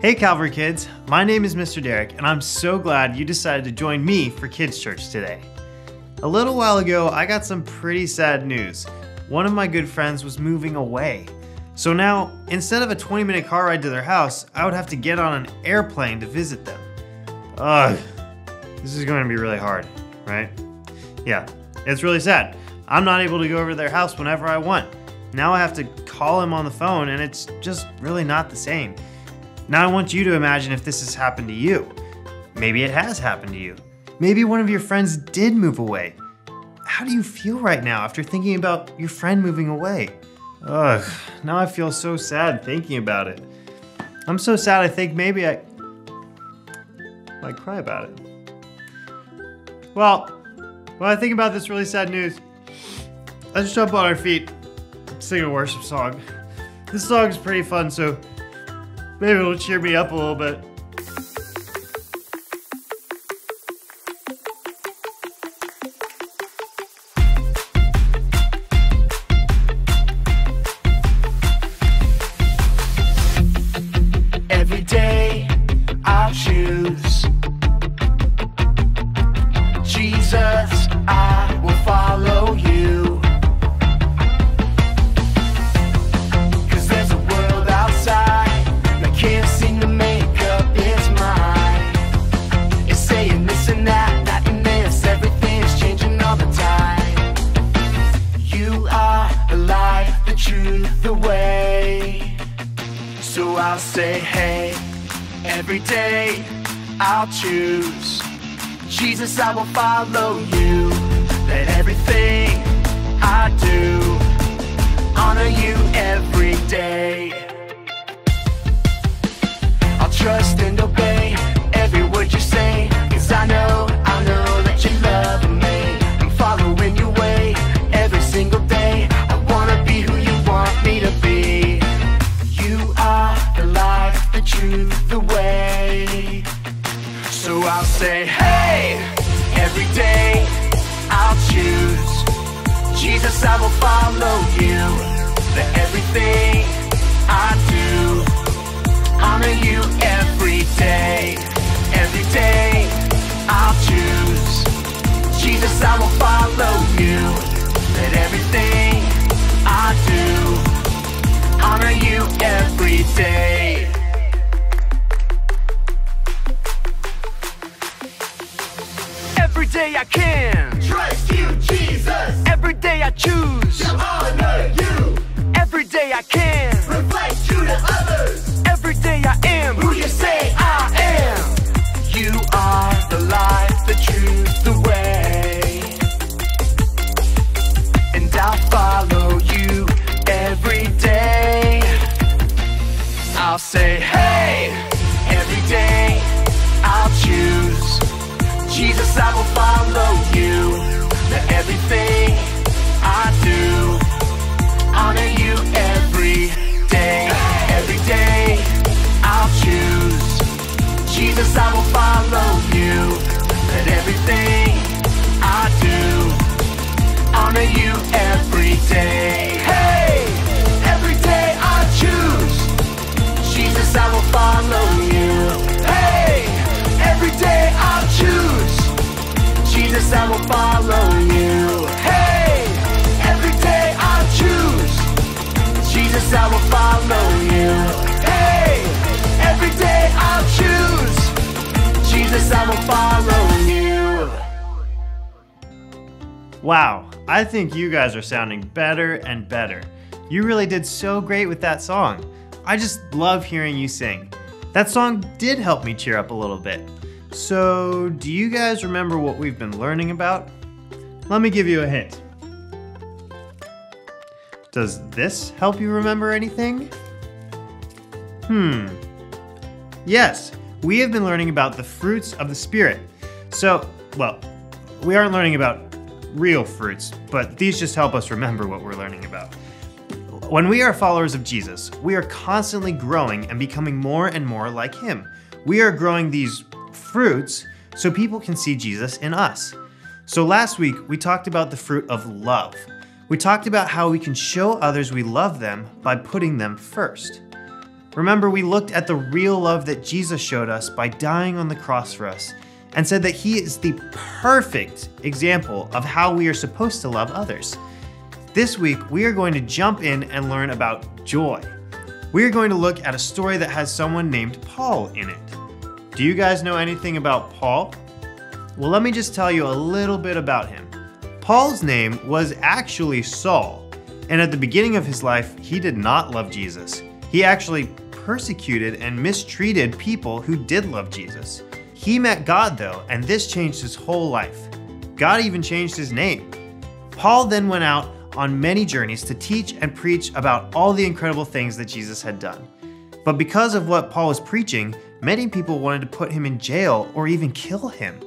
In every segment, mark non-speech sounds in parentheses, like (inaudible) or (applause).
Hey Calvary kids, my name is Mr. Derek, and I'm so glad you decided to join me for Kids Church today. A little while ago, I got some pretty sad news. One of my good friends was moving away. So now, instead of a 20 minute car ride to their house, I would have to get on an airplane to visit them. Ugh, this is going to be really hard, right? Yeah, it's really sad. I'm not able to go over to their house whenever I want. Now I have to call him on the phone, and it's just really not the same. Now I want you to imagine if this has happened to you. Maybe it has happened to you. Maybe one of your friends did move away. How do you feel right now after thinking about your friend moving away? Ugh, now I feel so sad thinking about it. I'm so sad I think maybe I might cry about it. Well, when I think about this really sad news, let's jump on our feet, sing a worship song. This song is pretty fun, so Maybe it'll cheer me up a little bit. I will follow you. Hey, every day I'll choose. Jesus, I will follow you. Hey, every day I'll choose. Jesus, I will follow you. Wow, I think you guys are sounding better and better. You really did so great with that song. I just love hearing you sing. That song did help me cheer up a little bit. So, do you guys remember what we've been learning about? Let me give you a hint. Does this help you remember anything? Hmm. Yes, we have been learning about the fruits of the Spirit. So, well, we aren't learning about real fruits, but these just help us remember what we're learning about. When we are followers of Jesus, we are constantly growing and becoming more and more like Him. We are growing these fruits so people can see Jesus in us. So last week, we talked about the fruit of love. We talked about how we can show others we love them by putting them first. Remember, we looked at the real love that Jesus showed us by dying on the cross for us and said that he is the perfect example of how we are supposed to love others. This week, we are going to jump in and learn about joy. We are going to look at a story that has someone named Paul in it. Do you guys know anything about Paul? Well, let me just tell you a little bit about him. Paul's name was actually Saul, and at the beginning of his life, he did not love Jesus. He actually persecuted and mistreated people who did love Jesus. He met God though, and this changed his whole life. God even changed his name. Paul then went out on many journeys to teach and preach about all the incredible things that Jesus had done. But because of what Paul was preaching, many people wanted to put him in jail or even kill him.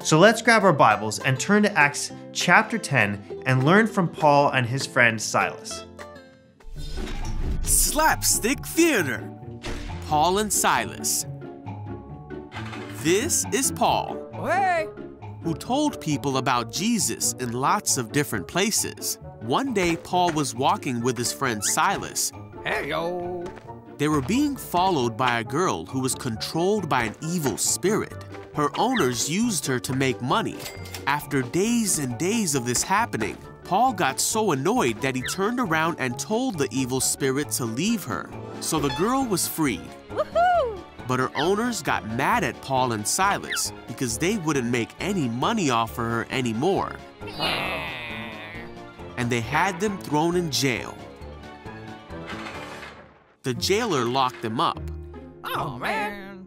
So let's grab our Bibles and turn to Acts chapter 10 and learn from Paul and his friend Silas. Slapstick Theater Paul and Silas. This is Paul, Hey! who told people about Jesus in lots of different places. One day, Paul was walking with his friend Silas. Hey, yo! They were being followed by a girl who was controlled by an evil spirit. Her owners used her to make money. After days and days of this happening, Paul got so annoyed that he turned around and told the evil spirit to leave her. So the girl was freed. But her owners got mad at Paul and Silas because they wouldn't make any money off of her anymore. And they had them thrown in jail. The jailer locked them up. Oh, oh man!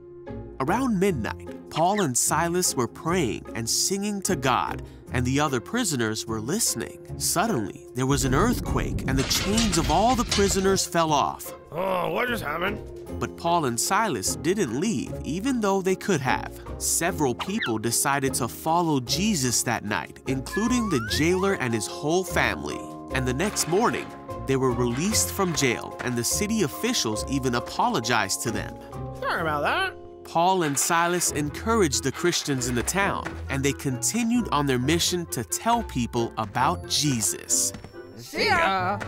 Around midnight, Paul and Silas were praying and singing to God, and the other prisoners were listening. Suddenly, there was an earthquake, and the chains of all the prisoners fell off. Oh, what just happened? But Paul and Silas didn't leave, even though they could have. Several people decided to follow Jesus that night, including the jailer and his whole family. And the next morning, they were released from jail, and the city officials even apologized to them. Sorry about that. Paul and Silas encouraged the Christians in the town, and they continued on their mission to tell people about Jesus. See ya!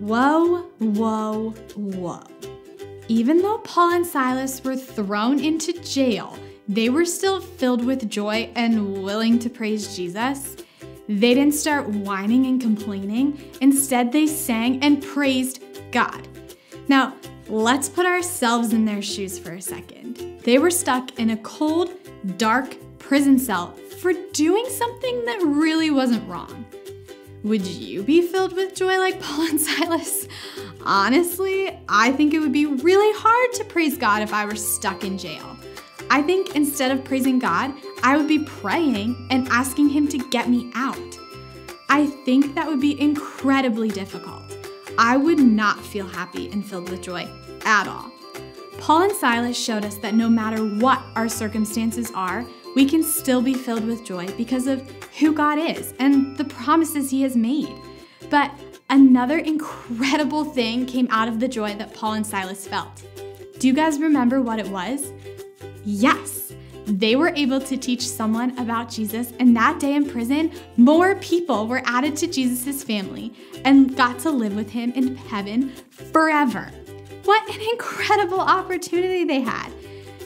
Whoa, whoa, whoa. Even though Paul and Silas were thrown into jail, they were still filled with joy and willing to praise Jesus. They didn't start whining and complaining. Instead, they sang and praised God. Now, let's put ourselves in their shoes for a second. They were stuck in a cold, dark prison cell for doing something that really wasn't wrong. Would you be filled with joy like Paul and (laughs) Silas? Honestly, I think it would be really hard to praise God if I were stuck in jail. I think instead of praising God, I would be praying and asking Him to get me out. I think that would be incredibly difficult. I would not feel happy and filled with joy at all. Paul and Silas showed us that no matter what our circumstances are, we can still be filled with joy because of who God is and the promises He has made. But another incredible thing came out of the joy that Paul and Silas felt. Do you guys remember what it was? Yes, they were able to teach someone about Jesus, and that day in prison, more people were added to Jesus' family and got to live with him in heaven forever. What an incredible opportunity they had!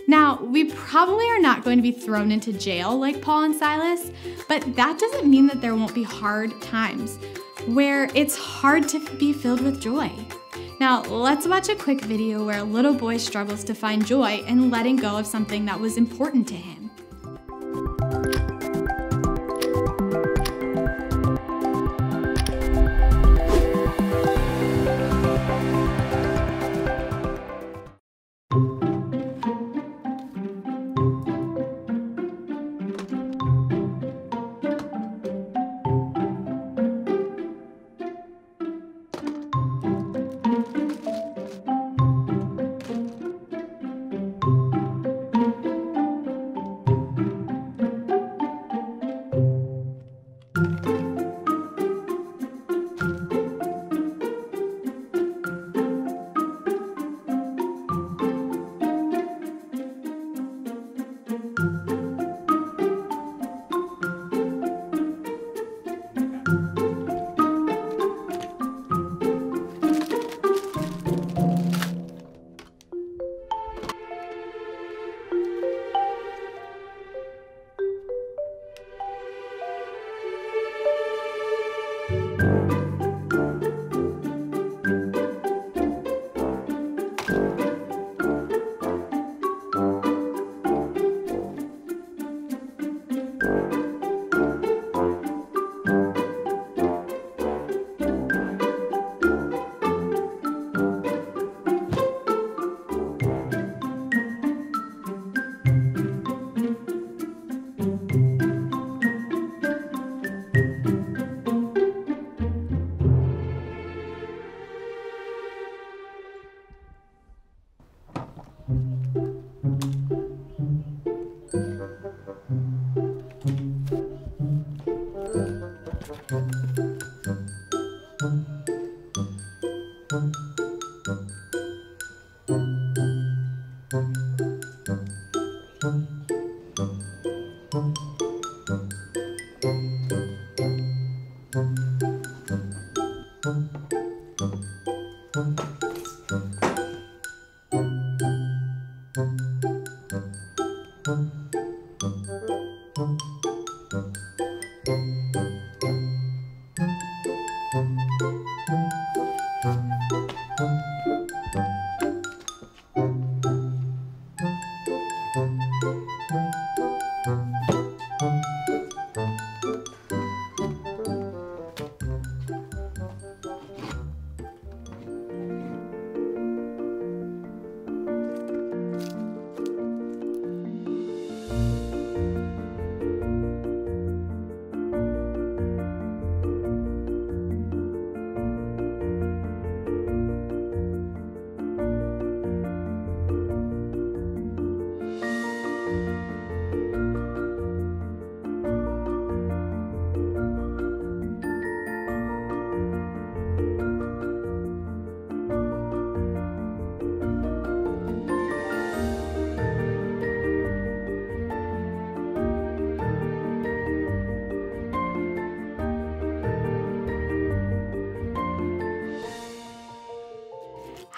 Now, we probably are not going to be thrown into jail like Paul and Silas, but that doesn't mean that there won't be hard times where it's hard to be filled with joy. Now, let's watch a quick video where a little boy struggles to find joy in letting go of something that was important to him.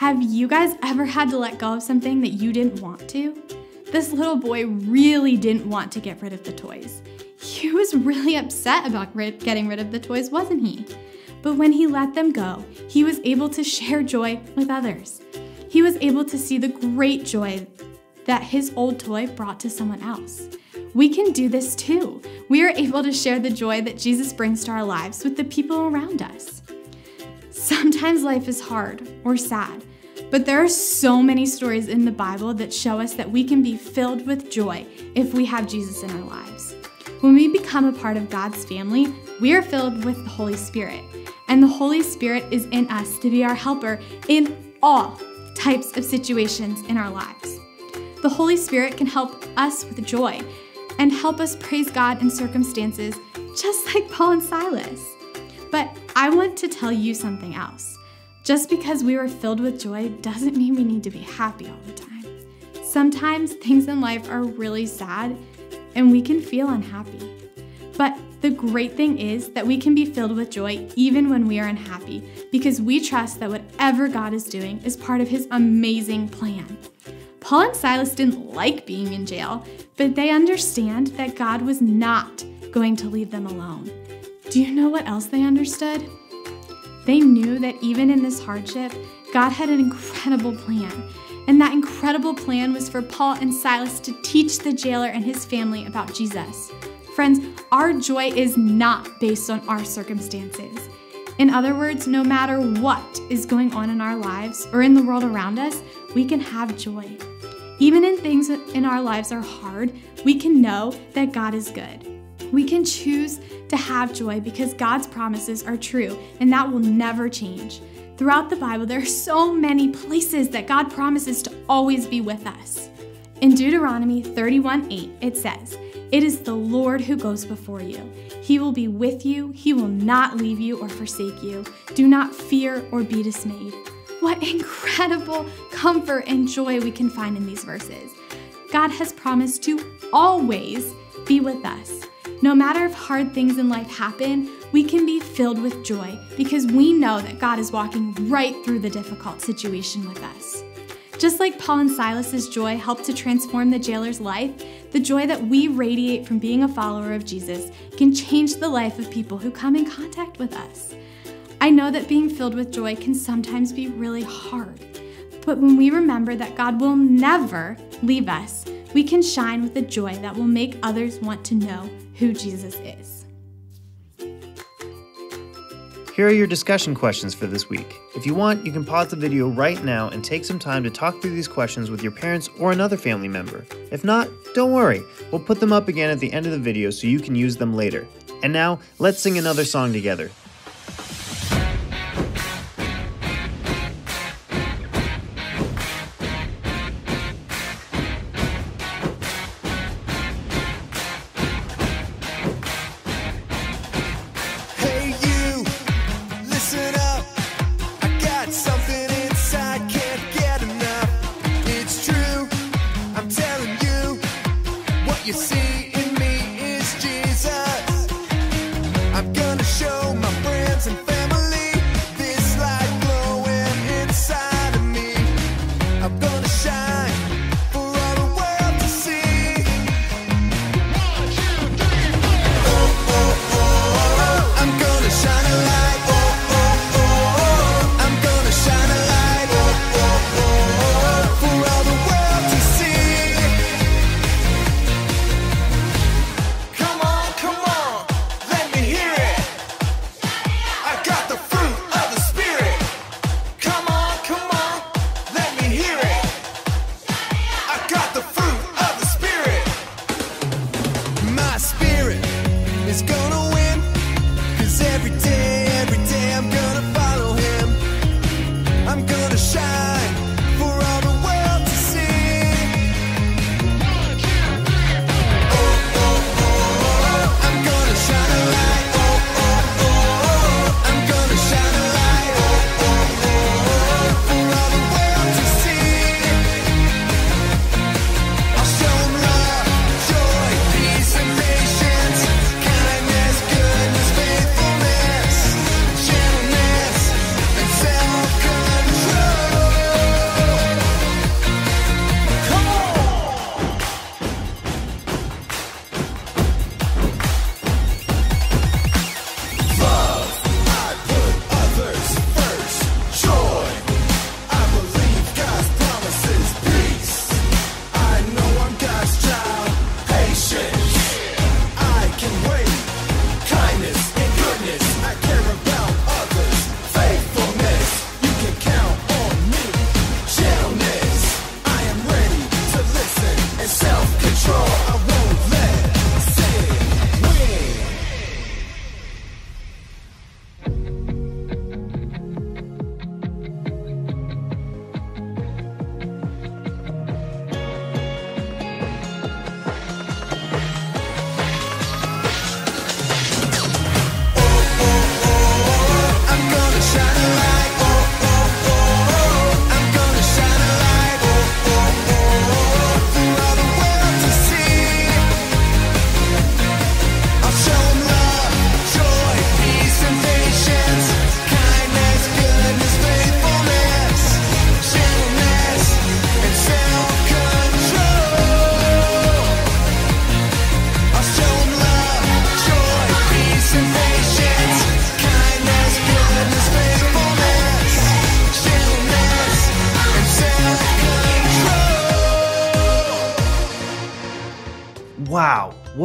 Have you guys ever had to let go of something that you didn't want to? This little boy really didn't want to get rid of the toys. He was really upset about getting rid of the toys, wasn't he? But when he let them go, he was able to share joy with others. He was able to see the great joy that his old toy brought to someone else. We can do this too. We are able to share the joy that Jesus brings to our lives with the people around us. Sometimes life is hard or sad, but there are so many stories in the Bible that show us that we can be filled with joy if we have Jesus in our lives. When we become a part of God's family, we are filled with the Holy Spirit, and the Holy Spirit is in us to be our helper in all types of situations in our lives. The Holy Spirit can help us with joy and help us praise God in circumstances just like Paul and Silas. But I want to tell you something else. Just because we were filled with joy doesn't mean we need to be happy all the time. Sometimes things in life are really sad and we can feel unhappy. But the great thing is that we can be filled with joy even when we are unhappy because we trust that whatever God is doing is part of His amazing plan. Paul and Silas didn't like being in jail, but they understand that God was not going to leave them alone. Do you know what else they understood? They knew that even in this hardship, God had an incredible plan. And that incredible plan was for Paul and Silas to teach the jailer and his family about Jesus. Friends, our joy is not based on our circumstances. In other words, no matter what is going on in our lives or in the world around us, we can have joy. Even in things in our lives are hard, we can know that God is good. We can choose to have joy because God's promises are true and that will never change. Throughout the Bible, there are so many places that God promises to always be with us. In Deuteronomy 31 8, it says, It is the Lord who goes before you. He will be with you, He will not leave you or forsake you. Do not fear or be dismayed. What incredible comfort and joy we can find in these verses. God has promised to always be with us. No matter if hard things in life happen, we can be filled with joy because we know that God is walking right through the difficult situation with us. Just like Paul and Silas's joy helped to transform the jailer's life, the joy that we radiate from being a follower of Jesus can change the life of people who come in contact with us. I know that being filled with joy can sometimes be really hard, but when we remember that God will never leave us, we can shine with a joy that will make others want to know who Jesus is. Here are your discussion questions for this week. If you want, you can pause the video right now and take some time to talk through these questions with your parents or another family member. If not, don't worry, we'll put them up again at the end of the video so you can use them later. And now, let's sing another song together. you see.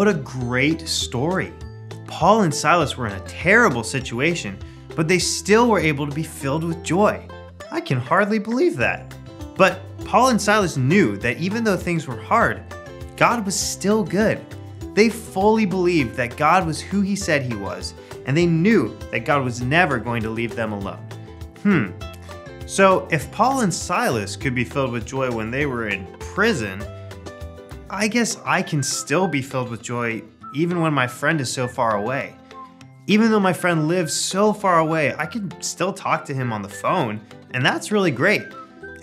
What a great story. Paul and Silas were in a terrible situation, but they still were able to be filled with joy. I can hardly believe that. But Paul and Silas knew that even though things were hard, God was still good. They fully believed that God was who he said he was, and they knew that God was never going to leave them alone. Hmm. So, if Paul and Silas could be filled with joy when they were in prison, I guess I can still be filled with joy even when my friend is so far away. Even though my friend lives so far away, I can still talk to him on the phone, and that's really great.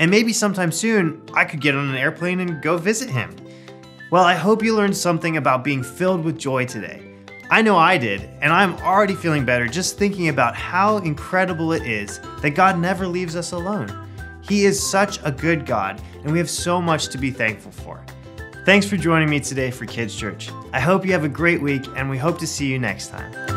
And maybe sometime soon, I could get on an airplane and go visit him. Well, I hope you learned something about being filled with joy today. I know I did, and I'm already feeling better just thinking about how incredible it is that God never leaves us alone. He is such a good God, and we have so much to be thankful for. Thanks for joining me today for Kids Church. I hope you have a great week, and we hope to see you next time.